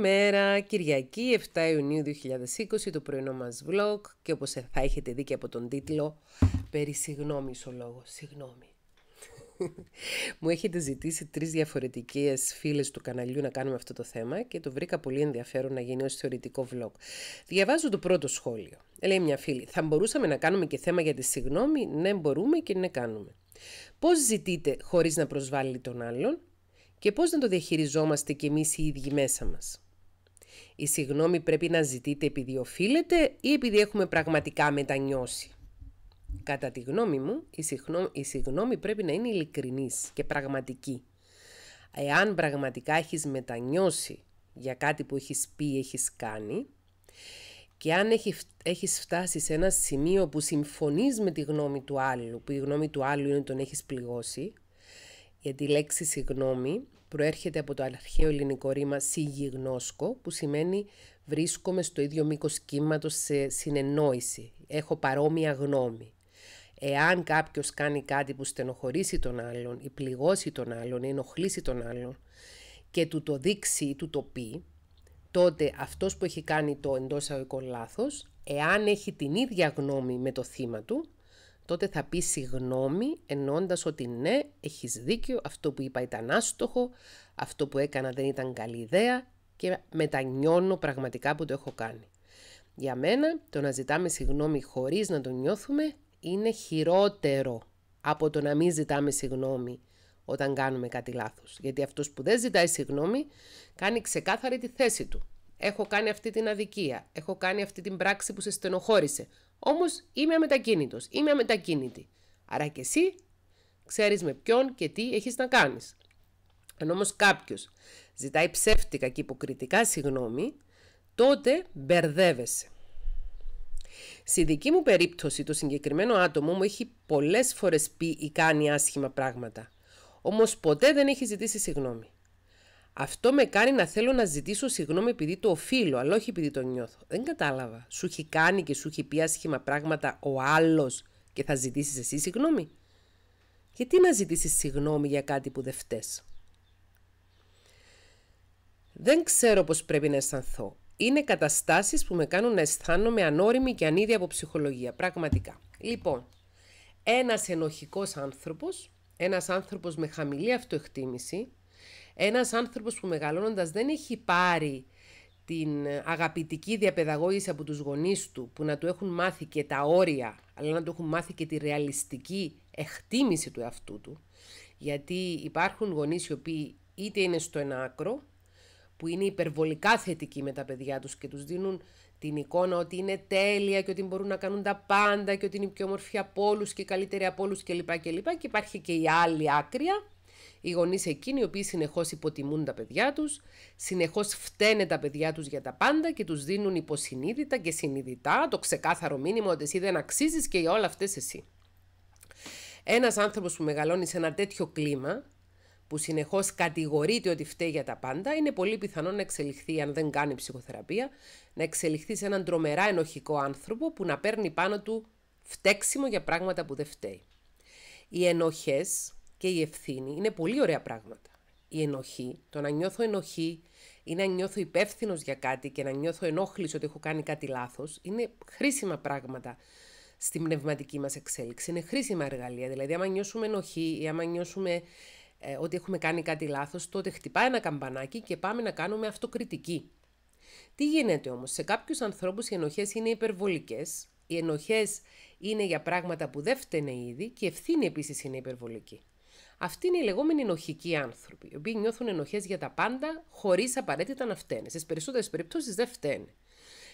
Μέρα, Κυριακή 7 Ιουνίου 2020, το πρωινό μας vlog και όπως θα έχετε δει και από τον τίτλο, περί συγγνώμη ο λόγος, συγγνώμη. Μου έχετε ζητήσει τρεις διαφορετικές φίλες του καναλιού να κάνουμε αυτό το θέμα και το βρήκα πολύ ενδιαφέρον να γίνει ως θεωρητικό vlog. Διαβάζω το πρώτο σχόλιο. Λέει μια φίλη, θα μπορούσαμε να κάνουμε και θέμα για τη συγγνώμη, ναι μπορούμε και ναι κάνουμε. Πώς ζητείτε χωρίς να προσβάλλει τον άλλον και πώς να το διαχειριζόμαστε κι εμείς οι ίδιοι μέσα μας; Η συγνώμη πρέπει να ζητείτε επειδή οφείλετε ή επειδή έχουμε πραγματικά μετανιώσει; Κατά τη γνώμη μου, η συγνώμη πρέπει να είναι ειλικρινής και πραγματική. Εάν πραγματικά έχεις μετανιώσει για κάτι που έχεις πει ή έχεις κάνει και αν έχεις φτάσει σε ένα σημείο που συμφωνείς με τη γνώμη του άλλου, που η γνώμη του άλλου είναι ότι τον έχεις πληγώσει, γιατί η λέξη συγνώμη προέρχεται από το αρχαίο ελληνικό ρήμα συγγιγνώσκο που σημαίνει βρίσκομαι στο ίδιο μήκος κύματος σε συνεννόηση, έχω παρόμοια γνώμη. Εάν κάποιος κάνει κάτι που στενοχωρήσει τον άλλον ή πληγώσει τον άλλον ή ενοχλήσει τον άλλον και του το δείξει ή του το πει, τότε αυτός που έχει κάνει το εντός αγωγικών λάθος, εάν έχει την ίδια γνώμη με το θύμα του, τότε θα πεις συγγνώμη εννοώντας ότι ναι, έχεις δίκιο, αυτό που είπα ήταν άστοχο, αυτό που έκανα δεν ήταν καλή ιδέα και μετανιώνω πραγματικά που το έχω κάνει. Για μένα το να ζητάμε συγγνώμη χωρίς να το νιώθουμε είναι χειρότερο από το να μην ζητάμε συγγνώμη όταν κάνουμε κάτι λάθος. Γιατί αυτός που δεν ζητάει συγγνώμη κάνει ξεκάθαρη τη θέση του. Έχω κάνει αυτή την αδικία, έχω κάνει αυτή την πράξη που σε στενοχώρησε. Όμως είμαι αμετακίνητος, είμαι αμετακίνητη. Άρα και εσύ ξέρεις με ποιον και τι έχεις να κάνεις. Αν όμως κάποιος ζητάει ψεύτικα και υποκριτικά συγγνώμη, τότε μπερδεύεσαι. Στη δική μου περίπτωση το συγκεκριμένο άτομο μου έχει πολλές φορές πει ή κάνει άσχημα πράγματα. Όμως ποτέ δεν έχει ζητήσει συγγνώμη. Αυτό με κάνει να θέλω να ζητήσω συγγνώμη επειδή το οφείλω, αλλά όχι επειδή το νιώθω. Δεν κατάλαβα. Σου έχει κάνει και σου έχει πει άσχημα πράγματα ο άλλος και θα ζητήσεις εσύ συγγνώμη; Γιατί να ζητήσεις συγγνώμη για κάτι που δεν φταίς; Δεν ξέρω πώς πρέπει να αισθανθώ. Είναι καταστάσεις που με κάνουν να αισθάνομαι ανώριμη και ανίδια από ψυχολογία. Πραγματικά. Λοιπόν, ένας ενοχικός άνθρωπος, ένας άνθρωπος με χαμηλή αυτοεκτίμηση, ένας άνθρωπος που μεγαλώνοντας δεν έχει πάρει την αγαπητική διαπαιδαγώγηση από τους γονείς του που να του έχουν μάθει και τα όρια αλλά να του έχουν μάθει και τη ρεαλιστική εκτίμηση του εαυτού του γιατί υπάρχουν γονείς οι οποίοι είτε είναι στο ένα άκρο που είναι υπερβολικά θετικοί με τα παιδιά τους και τους δίνουν την εικόνα ότι είναι τέλεια και ότι μπορούν να κάνουν τα πάντα και ότι είναι η πιο όμορφη από όλους και καλύτερη από όλους κλπ. Και, και υπάρχει και η άλλη άκρια οι γονείς εκείνοι οι οποίοι συνεχώς υποτιμούν τα παιδιά τους, συνεχώς φταίνε τα παιδιά τους για τα πάντα και τους δίνουν υποσυνείδητα και συνειδητά το ξεκάθαρο μήνυμα ότι εσύ δεν αξίζεις και για όλα αυτές εσύ. Ένας άνθρωπος που μεγαλώνει σε ένα τέτοιο κλίμα, που συνεχώς κατηγορείται ότι φταίει για τα πάντα, είναι πολύ πιθανό να εξελιχθεί, αν δεν κάνει ψυχοθεραπεία, να εξελιχθεί σε έναν τρομερά ενοχικό άνθρωπο που να παίρνει πάνω του φταίξιμο για πράγματα που δεν φταίει. Οι ενοχές και η ευθύνη είναι πολύ ωραία πράγματα. Η ενοχή, το να νιώθω ενοχή ή να νιώθω υπεύθυνος για κάτι και να νιώθω ενόχληση ότι έχω κάνει κάτι λάθος, είναι χρήσιμα πράγματα στην πνευματική μας εξέλιξη. Είναι χρήσιμα εργαλεία. Δηλαδή, άμα νιώσουμε ενοχή ή άμα νιώσουμε ε, ότι έχουμε κάνει κάτι λάθος, τότε χτυπάει ένα καμπανάκι και πάμε να κάνουμε αυτοκριτική. Τι γίνεται όμως, σε κάποιους ανθρώπους οι ενοχές είναι υπερβολικές, οι ενοχές είναι για πράγματα που δεν φταίνε ήδη και η ευθύνη επίσης είναι υπερβολική. Αυτοί είναι οι λεγόμενοι ενοχικοί άνθρωποι, οι οποίοι νιώθουν ενοχές για τα πάντα χωρίς απαραίτητα να φταίνε. Στι περισσότερες περιπτώσεις δεν φταίνε.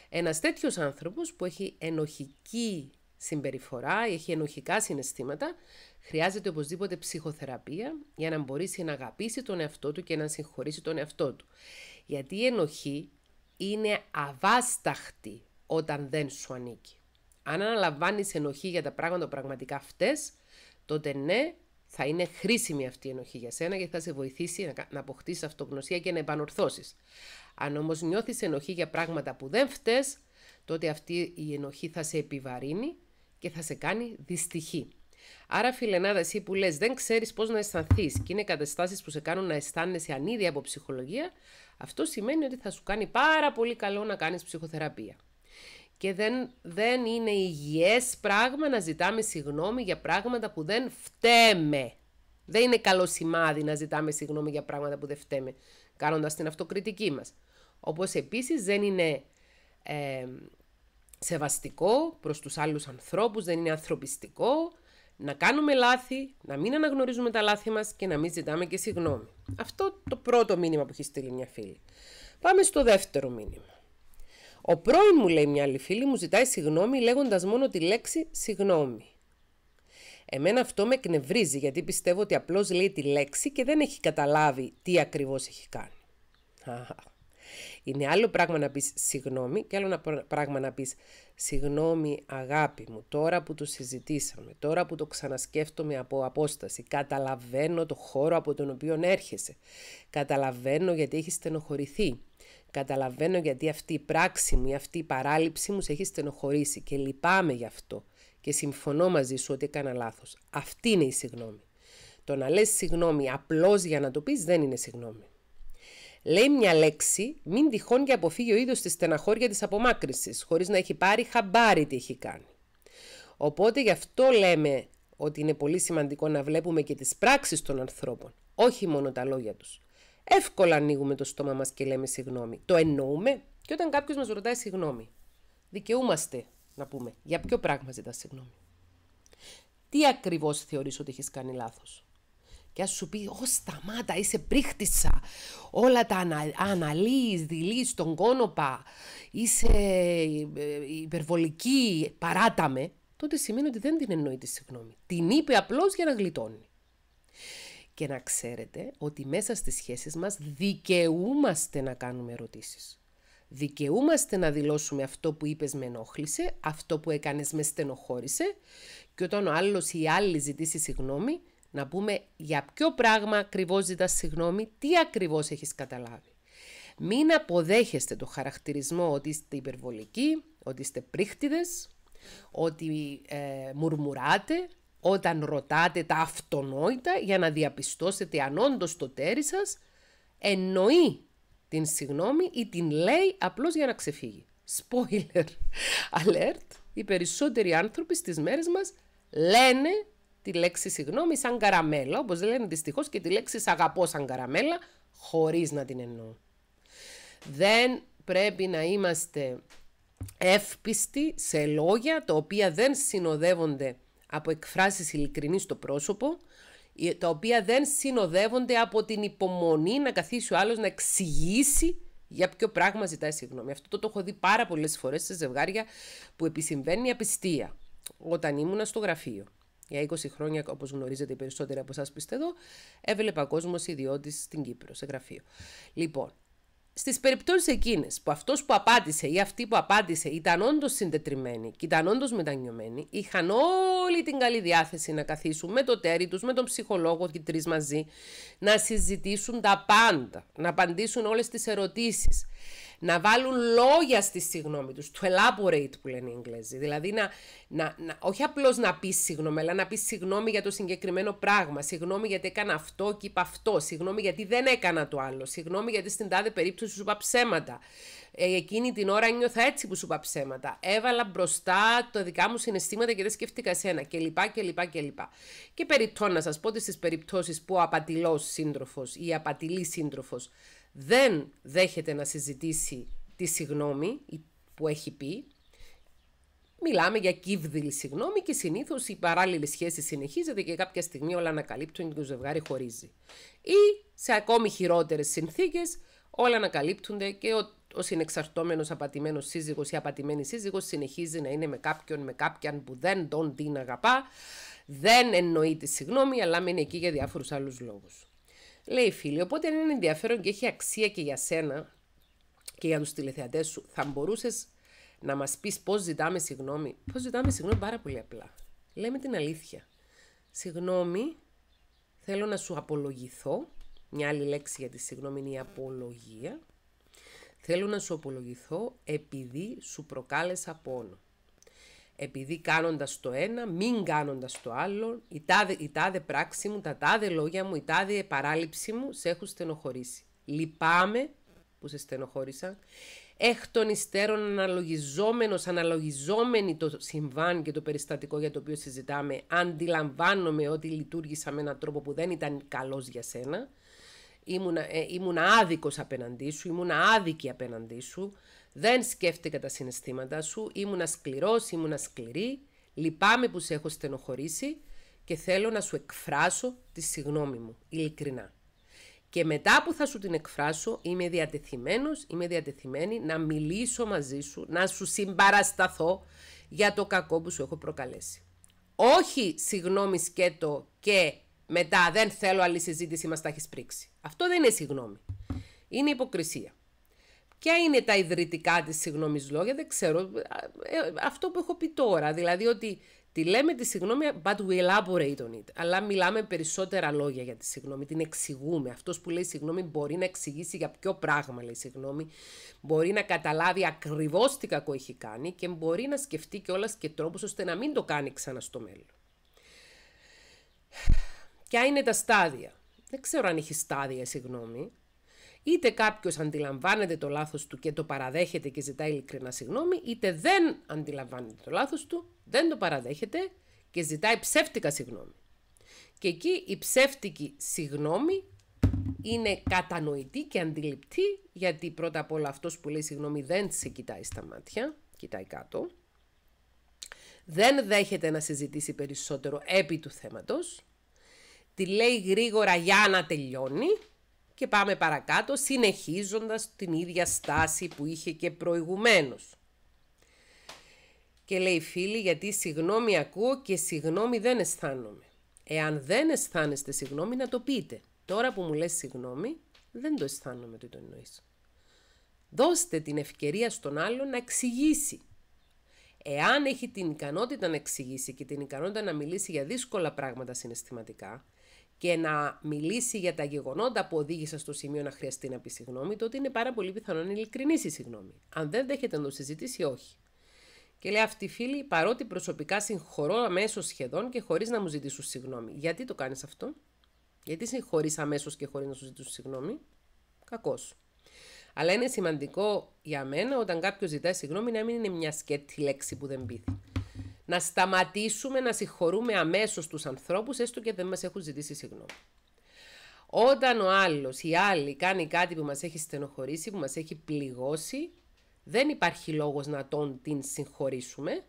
Ένας τέτοιος άνθρωπος που έχει ενοχική συμπεριφορά ή έχει ενοχικά συναισθήματα, χρειάζεται οπωσδήποτε ψυχοθεραπεία για να μπορέσει να αγαπήσει τον εαυτό του και να συγχωρήσει τον εαυτό του. Γιατί η ενοχή είναι αβάσταχτη όταν δεν σου ανήκει. Αν αναλαμβάνεις ενοχή για τα πράγματα πραγματικά αυτές, τότε ναι, θα είναι χρήσιμη αυτή η ενοχή για σένα γιατί θα σε βοηθήσει να αποκτήσεις αυτογνωσία και να επανορθώσεις. Αν όμως νιώθεις ενοχή για πράγματα που δεν φταίς, τότε αυτή η ενοχή θα σε επιβαρύνει και θα σε κάνει δυστυχή. Άρα, φιλενάδα, εσύ που λες, δεν ξέρεις πώς να αισθανθείς και είναι καταστάσεις που σε κάνουν να αισθάνεσαι ανίδια από ψυχολογία, Αυτό σημαίνει ότι θα σου κάνει πάρα πολύ καλό να κάνεις ψυχοθεραπεία. Και δεν, δεν είναι υγιές πράγμα να ζητάμε συγγνώμη για πράγματα που δεν φταίμε. Δεν είναι καλό σημάδι να ζητάμε συγγνώμη για πράγματα που δεν φταίμε, κάνοντας την αυτοκριτική μας. Όπως επίσης δεν είναι ε, σεβαστικό προς τους άλλους ανθρώπους, δεν είναι ανθρωπιστικό να κάνουμε λάθη, να μην αναγνωρίζουμε τα λάθη μας και να μην ζητάμε και συγγνώμη. Αυτό το πρώτο μήνυμα που έχει στείλει μια φίλη. Πάμε στο δεύτερο μήνυμα. Ο πρώην μου, λέει μια άλλη φίλη, μου ζητάει συγγνώμη λέγοντας μόνο τη λέξη συγγνώμη. Εμένα αυτό με εκνευρίζει γιατί πιστεύω ότι απλώς λέει τη λέξη και δεν έχει καταλάβει τι ακριβώς έχει κάνει. Είναι άλλο πράγμα να πεις συγγνώμη και άλλο πράγμα να πεις συγγνώμη αγάπη μου, τώρα που το συζητήσαμε, τώρα που το ξανασκέφτομαι από απόσταση, καταλαβαίνω το χώρο από τον οποίο έρχεσαι, καταλαβαίνω γιατί έχει στενοχωρηθεί, καταλαβαίνω γιατί αυτή η πράξη μου ή αυτή η παράληψη μου σε έχει στενοχωρήσει και λυπάμαι γι' αυτό και συμφωνώ μαζί σου ότι έκανα λάθος. Αυτή είναι η συγγνώμη. Το να λες συγγνώμη απλώς για να το πεις δεν είναι συγγνώμη. Λέει μια λέξη, μην τυχόν και αποφύγει ο ίδιο της στεναχώρια της απομάκρυνση, χωρίς να έχει πάρει χαμπάρι τι έχει κάνει. Οπότε γι' αυτό λέμε ότι είναι πολύ σημαντικό να βλέπουμε και τις πράξεις των ανθρώπων, όχι μόνο τα λόγια τους. Εύκολα ανοίγουμε το στόμα μας και λέμε συγγνώμη. Το εννοούμε και όταν κάποιος μας ρωτάει συγγνώμη. Δικαιούμαστε να πούμε για ποιο πράγμα ζητάς συγγνώμη; Τι ακριβώς θεωρείς ότι έχεις κάνει λάθος; Και ας σου πει, «Ω σταμάτα, είσαι πρίχτησα, όλα τα ανα, αναλύεις, δηλείς, τον κόνοπα, είσαι ε, υπερβολική, παράταμε», τότε σημαίνει ότι δεν την εννοεί τη συγγνώμη. Την είπε απλώς για να γλιτώνει. Και να ξέρετε ότι μέσα στις σχέσεις μας δικαιούμαστε να κάνουμε ερωτήσεις. Δικαιούμαστε να δηλώσουμε αυτό που είπες με ενόχλησε, αυτό που έκανες με στενοχώρησε και όταν ο άλλος ή η άλλη ζητήσει συγγνώμη, να πούμε για ποιο πράγμα ακριβώς ζητάς συγγνώμη, τι ακριβώς έχεις καταλάβει. Μην αποδέχεστε το χαρακτηρισμό ότι είστε υπερβολικοί, ότι είστε πρίχτιδες, ότι ε, μουρμουράτε, όταν ρωτάτε τα αυτονόητα για να διαπιστώσετε αν όντως το τέρι σας εννοεί την συγνώμη ή την λέει απλώς για να ξεφύγει. Spoiler alert, οι περισσότεροι άνθρωποι στις μέρες μας λένε τη λέξη συγγνώμη σαν καραμέλα, όπως λένε δυστυχώς και τη λέξη αγαπώ σαν καραμέλα, χωρίς να την εννοώ. Δεν πρέπει να είμαστε εύπιστοι σε λόγια τα οποία δεν συνοδεύονται από εκφράσεις ειλικρινής στο πρόσωπο, τα οποία δεν συνοδεύονται από την υπομονή να καθίσει ο άλλος να εξηγήσει για ποιο πράγμα ζητάει συγγνώμη. Αυτό το, το έχω δει πάρα πολλές φορές σε ζευγάρια που επισυμβαίνει η απιστία όταν ήμουνα στο γραφείο. Για 20 χρόνια, όπως γνωρίζετε οι περισσότεροι από εσάς πιστεύω, έβλεπα κόσμος ιδιώτης στην Κύπρο, σε γραφείο. Λοιπόν, Στις περιπτώσεις εκείνες που αυτός που απάντησε ή αυτή που απάντησε ήταν όντως συντετριμένοι και ήταν όντως μετανιωμένοι, είχαν όλη την καλή διάθεση να καθίσουν με το τέρι τους, με τον ψυχολόγο και τρεις μαζί, να συζητήσουν τα πάντα, να απαντήσουν όλες τις ερωτήσεις, να βάλουν λόγια στη συγγνώμη τους, to elaborate που λένε οι Εγγλέζοι. Δηλαδή, να, να, να, όχι απλώς να πεις συγγνώμη, αλλά να πεις συγγνώμη για το συγκεκριμένο πράγμα. Συγγνώμη γιατί έκανα αυτό και είπα αυτό. Συγγνώμη γιατί δεν έκανα το άλλο. Συγγνώμη γιατί στην τάδε περίπτωση σου είπα ψέματα. Ε, εκείνη την ώρα νιώθα έτσι που σου είπα ψέματα. Έβαλα μπροστά τα δικά μου συναισθήματα και δεν σκέφτηκα εσένα κλπ. κλπ, κλπ. Και περιττώ να σας πω ότι στις περιπτώσεις που ο απατηλός σύντροφος ή η απατηλή σύντροφος δεν δέχεται να συζητήσει τη συγνώμη που έχει πει, μιλάμε για κύβδηλη συγγνώμη και συνήθως η παράλληλη σχέση συνεχίζεται και κάποια στιγμή όλα ανακαλύπτουν και το ζευγάρι χωρίζει. Ή σε ακόμη χειρότερες συνθήκες όλα ανακαλύπτονται και ο, ο συνεξαρτώμενος απατημένος σύζυγος ή απατημένη σύζυγος συνεχίζει να είναι με κάποιον με κάποιαν που δεν τον την αγαπά, δεν εννοεί τη συγγνώμη, αλλά μένει εκεί για διάφορους άλλους λόγους. Λέει φίλη, οπότε αν είναι ενδιαφέρον και έχει αξία και για σένα και για τους τηλεθεατές σου, θα μπορούσες να μας πεις πώς ζητάμε συγγνώμη; Πώς ζητάμε συγγνώμη πάρα πολύ απλά. Λέμε την αλήθεια. Συγγνώμη, θέλω να σου απολογηθώ. Μια άλλη λέξη για τη συγγνώμη είναι η απολογία. Θέλω να σου απολογηθώ επειδή σου προκάλεσα πόνο επειδή κάνοντας το ένα, μην κάνοντας το άλλο, η τάδε, η τάδε πράξη μου, τα τάδε λόγια μου, η τάδε παράληψη μου, σε έχουν στενοχωρήσει. Λυπάμαι που σε στενοχώρησα. Εκ των υστέρων αναλογιζόμενος, αναλογιζόμενη το συμβάν και το περιστατικό για το οποίο συζητάμε, αντιλαμβάνομαι ότι λειτουργήσα με έναν τρόπο που δεν ήταν καλός για σένα. Ήμουν, ε, ήμουν άδικος απέναντί σου, ήμουν άδικη απέναντί σου. Δεν σκέφτηκα τα συναισθήματα σου, ήμουν σκληρός, ήμουν σκληρή. Λυπάμαι που σε έχω στενοχωρήσει και θέλω να σου εκφράσω τη συγνώμη μου, ειλικρινά. Και μετά που θα σου την εκφράσω, είμαι διατεθειμένος, είμαι διατεθειμένη να μιλήσω μαζί σου, να σου συμπαρασταθώ για το κακό που σου έχω προκαλέσει. Όχι συγγνώμη σκέτο και μετά δεν θέλω άλλη συζήτηση, μας τα έχεις πρίξει. Αυτό δεν είναι συγγνώμη. Είναι υποκρισία. Ποια είναι τα ιδρυτικά της συγγνώμης λόγια, δεν ξέρω. Ε, αυτό που έχω πει τώρα, δηλαδή ότι Τη λέμε τη συγγνώμη, but we elaborate on it. Αλλά μιλάμε περισσότερα λόγια για τη συγγνώμη. Την εξηγούμε. Αυτός που λέει συγγνώμη μπορεί να εξηγήσει για ποιο πράγμα λέει συγγνώμη. Μπορεί να καταλάβει ακριβώς τι κακό έχει κάνει και μπορεί να σκεφτεί κιόλας και τρόπους ώστε να μην το κάνει ξανά στο μέλλον. Ποια είναι τα στάδια; Δεν ξέρω αν έχει στάδια συγγνώμη. Είτε κάποιος αντιλαμβάνεται το λάθος του και το παραδέχεται και ζητάει ειλικρινά συγγνώμη, είτε δεν αντιλαμβάνεται το λάθος του, δεν το παραδέχεται και ζητάει ψεύτικα συγγνώμη. Και εκεί η ψεύτικη συγγνώμη είναι κατανοητή και αντιληπτή, γιατί πρώτα απ' όλα αυτός που λέει συγγνώμη δεν σε κοιτάει στα μάτια, κοιτάει κάτω. Δεν δέχεται να συζητήσει περισσότερο επί του θέματος. Τη λέει γρήγορα για να τελειώνει και πάμε παρακάτω συνεχίζοντας την ίδια στάση που είχε και προηγουμένως. Και λέει φίλοι γιατί συγγνώμη ακούω και συγγνώμη δεν αισθάνομαι. Εάν δεν αισθάνεστε συγγνώμη να το πείτε. Τώρα που μου λες συγγνώμη δεν το αισθάνομαι ότι το εννοείς. Δώστε την ευκαιρία στον άλλον να εξηγήσει. Εάν έχει την ικανότητα να εξηγήσει και την ικανότητα να μιλήσει για δύσκολα πράγματα συναισθηματικά, και να μιλήσει για τα γεγονότα που οδήγησαν στο σημείο να χρειαστεί να πει συγγνώμη, τότε είναι πάρα πολύ πιθανό να είναι ειλικρινής η συγγνώμη. Αν δεν δέχεται να το συζητήσει, όχι. Και λέει αυτή η φίλη, παρότι προσωπικά συγχωρώ αμέσως σχεδόν και χωρίς να μου ζητήσουν συγγνώμη. Γιατί το κάνεις αυτό, Γιατί συγχωρείς αμέσως και χωρίς να σου ζητήσουν συγγνώμη; Κακός. Αλλά είναι σημαντικό για μένα όταν κάποιος ζητάει συγγνώμη να μην είναι μια σκέτη λέξη που δεν πείθει να σταματήσουμε να συγχωρούμε αμέσως τους ανθρώπους, έστω και δεν μας έχουν ζητήσει συγγνώμη. Όταν ο άλλος ή άλλη κάνει κάτι που μας έχει στενοχωρήσει, που μας έχει πληγώσει, δεν υπάρχει λόγος να τον την συγχωρήσουμε,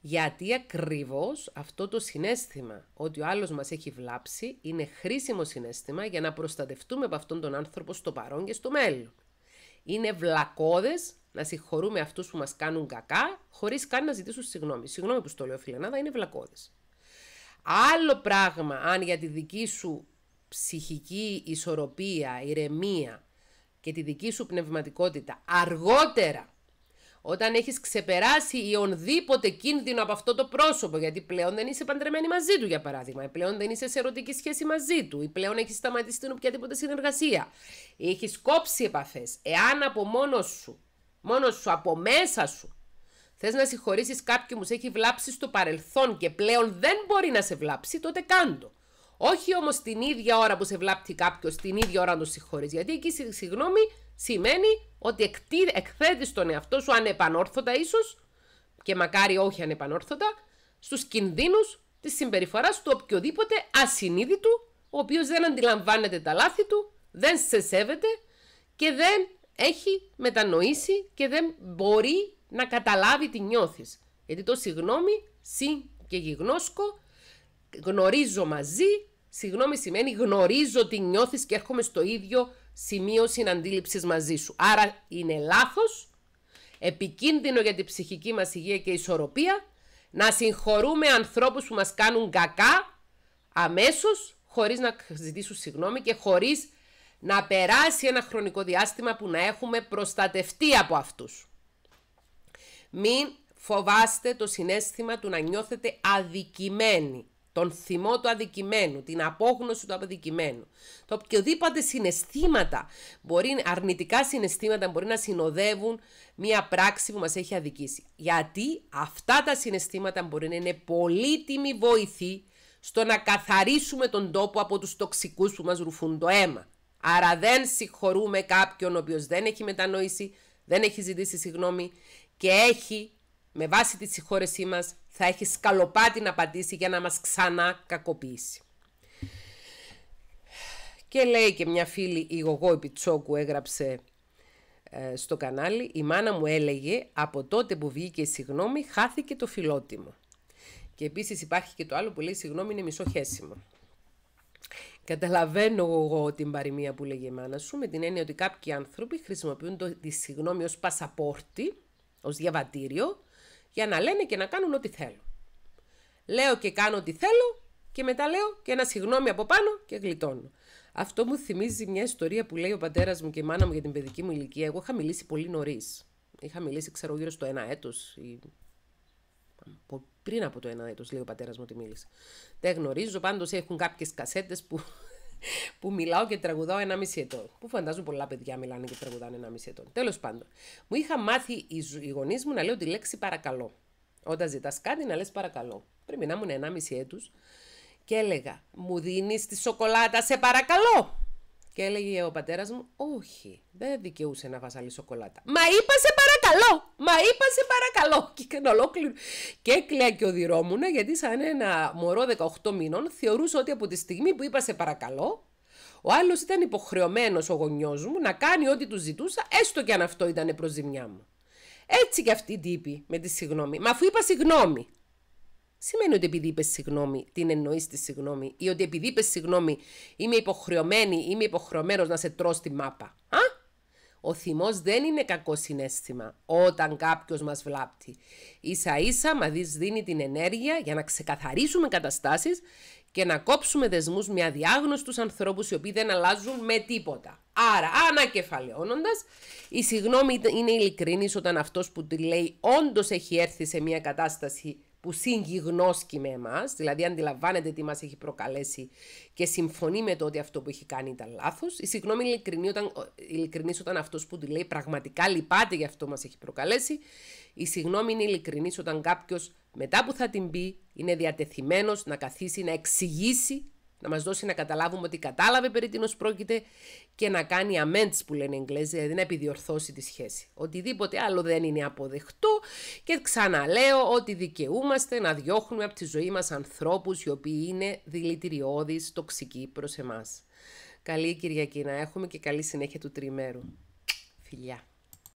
γιατί ακριβώς αυτό το συνέστημα ότι ο άλλος μας έχει βλάψει είναι χρήσιμο συνέστημα για να προστατευτούμε από αυτόν τον άνθρωπο στο παρόν και στο μέλλον. Είναι βλακώδες να συγχωρούμε αυτούς που μας κάνουν κακά, χωρίς καν να ζητήσουν συγγνώμη. Συγγνώμη που στο λέω, φιλενάδα, είναι βλακώδες. Άλλο πράγμα, αν για τη δική σου ψυχική ισορροπία, ηρεμία και τη δική σου πνευματικότητα αργότερα όταν έχεις ξεπεράσει ή ονδήποτε κίνδυνο από αυτό το πρόσωπο, γιατί πλέον δεν είσαι παντρεμένη μαζί του, για παράδειγμα, πλέον δεν είσαι σε ερωτική σχέση μαζί του, ή πλέον έχεις σταματήσει την οποιαδήποτε συνεργασία, ή έχεις κόψει επαφές. Εάν από μόνος σου μόνο σου, από μέσα σου. Θες να συγχωρήσεις κάποιον που σε έχει βλάψει στο παρελθόν και πλέον δεν μπορεί να σε βλάψει, τότε κάντο. Όχι όμως την ίδια ώρα που σε βλάπτει κάποιος, την ίδια ώρα να το συγχωρείς. Γιατί εκεί συγγνώμη σημαίνει ότι εκθέτεις τον εαυτό σου ανεπανόρθωτα ίσως και μακάρι όχι ανεπανόρθωτα στους κινδύνους της συμπεριφοράς του οποιοδήποτε ασυνείδητου, ο οποίος δεν αντιλαμβάνεται τα λάθη του, δεν σε σέβεται και δεν έχει μετανοήσει και δεν μπορεί να καταλάβει τι νιώθεις. Γιατί το συγγνώμη, συ και γιγνώσκω, γνωρίζω μαζί, συγγνώμη σημαίνει γνωρίζω τι νιώθεις και έρχομαι στο ίδιο σημείο συναντήληψης μαζί σου. Άρα είναι λάθος, επικίνδυνο για την ψυχική μας υγεία και ισορροπία, να συγχωρούμε ανθρώπους που μας κάνουν κακά αμέσως, χωρίς να ζητήσουν συγγνώμη και χωρίς να περάσει ένα χρονικό διάστημα που να έχουμε προστατευτεί από αυτούς. Μην φοβάστε το συνέστημα του να νιώθετε αδικημένοι, τον θυμό του αδικημένου, την απόγνωση του αδικημένου. Το οποιοδήποτε συναισθήματα, μπορεί, αρνητικά συναισθήματα μπορεί να συνοδεύουν μία πράξη που μας έχει αδικήσει. Γιατί αυτά τα συναισθήματα μπορεί να είναι πολύτιμη βοηθή στο να καθαρίσουμε τον τόπο από τους τοξικούς που μας ρουφούν το αίμα. Άρα δεν συγχωρούμε κάποιον ο οποίος δεν έχει μετανοήσει, δεν έχει ζητήσει συγγνώμη και έχει, με βάση τη συγχώρεσή μας, θα έχει σκαλοπάτι να πατήσει για να μας ξανά κακοποιήσει. Και λέει και μια φίλη, η Γογό Πιτσόκου έγραψε ε, στο κανάλι, η μάνα μου έλεγε από τότε που βγήκε η συγγνώμη χάθηκε το φιλότιμο. Και επίσης υπάρχει και το άλλο που λέει συγγνώμη είναι μισοχέσιμο. Καταλαβαίνω εγώ την παροιμία που λέγει η μάνα σου με την έννοια ότι κάποιοι άνθρωποι χρησιμοποιούν το, τη συγγνώμη ως πασαπόρτη, ως διαβατήριο, για να λένε και να κάνουν ό,τι θέλουν. Λέω και κάνω ό,τι θέλω και μετά λέω και ένα συγγνώμη από πάνω και γλιτώνω. Αυτό μου θυμίζει μια ιστορία που λέει ο πατέρας μου και η μάνα μου για την παιδική μου ηλικία. Εγώ είχα μιλήσει πολύ νωρίς. Είχα μιλήσει, ξέρω, γύρω στο ένα έτος ή πριν από το ένα έτος, λέει ο πατέρας μου ότι μίλησε. Δεν γνωρίζω, πάντως έχουν κάποιες κασέτες που, που μιλάω και τραγουδάω ένα μισή ετών. Που φαντάζομαι πολλά παιδιά μιλάνε και τραγουδάνε ένα μισή ετών. Τέλος πάντων, μου είχα μάθει οι γονείς μου να λέω τη λέξη παρακαλώ. Όταν ζητάς κάτι να λες παρακαλώ. Πρέπει να ήμουν ένα μισή έτους και έλεγα, μου δίνεις τη σοκολάτα σε παρακαλώ. Και έλεγε ο πατέρας μου, Όχι, δεν δικαιούσε να βάζαλει σοκολάτα. Μα είπα σε παρακαλώ! Μα είπα σε παρακαλώ! Και έκανε ολόκληρο. Και έκλαια και οδηρώμουνα γιατί, σαν ένα μωρό 18 μήνων, θεωρούσα ότι από τη στιγμή που είπα σε παρακαλώ, ο άλλος ήταν υποχρεωμένος, ο γονιός μου, να κάνει ό,τι του ζητούσα, έστω και αν αυτό ήταν προς ζημιά μου. Έτσι και αυτή η τύπη με τη συγγνώμη. Μα αφού είπα συγγνώμη, σημαίνει ότι επειδή είπες συγγνώμη, την εννοείς τη συγγνώμη, ή ότι επειδή είπες συγγνώμη, είμαι υποχρεωμένη, είμαι υποχρεωμένος να σε τρώ στη μάπα. Α; Ο θυμός δεν είναι κακό συνέστημα όταν κάποιος μας βλάπτει. σα ίσα μας δίνει την ενέργεια για να ξεκαθαρίσουμε καταστάσεις και να κόψουμε δεσμούς με αδιάγνωστους ανθρώπους οι οποίοι δεν αλλάζουν με τίποτα. Άρα, ανακεφαλαιώνοντας, η συγνώμη είναι ειλικρινής όταν αυτός που τη λέει όντως έχει έρθει σε μια κατάσταση που συγκυγνώσκει με εμάς, δηλαδή αντιλαμβάνεται τι μας έχει προκαλέσει και συμφωνεί με το ότι αυτό που έχει κάνει ήταν λάθος. Η συγγνώμη ειλικρινή όταν, ειλικρινής όταν αυτός που του λέει πραγματικά λυπάται για αυτό που μας έχει προκαλέσει. Η συγγνώμη είναι ειλικρινής όταν κάποιος μετά που θα την πει είναι διατεθειμένος να καθίσει να εξηγήσει να μας δώσει να καταλάβουμε ότι κατάλαβε περί τίνος πρόκειται και να κάνει amends που λένε οι Εγγλέζοι, δηλαδή να επιδιορθώσει τη σχέση. Οτιδήποτε άλλο δεν είναι αποδεκτό και ξαναλέω ότι δικαιούμαστε να διώχνουμε από τη ζωή μας ανθρώπους οι οποίοι είναι δηλητηριώδεις, τοξικοί προς εμάς. Καλή Κυριακή να έχουμε και καλή συνέχεια του τριμέρου. Φιλιά.